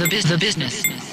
the, biz- the business.